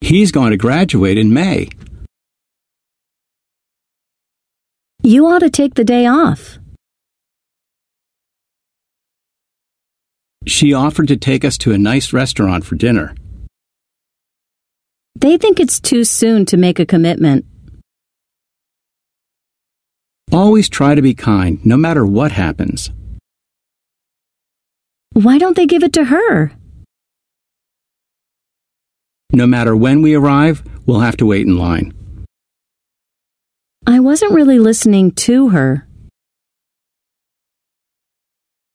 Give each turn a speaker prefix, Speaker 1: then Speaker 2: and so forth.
Speaker 1: He's going to graduate in May.
Speaker 2: You ought to take the day off.
Speaker 1: She offered to take us to a nice restaurant for dinner.
Speaker 2: They think it's too soon to make a commitment.
Speaker 1: Always try to be kind, no matter what happens.
Speaker 2: Why don't they give it to her?
Speaker 1: No matter when we arrive, we'll have to wait in line.
Speaker 2: I wasn't really listening to her.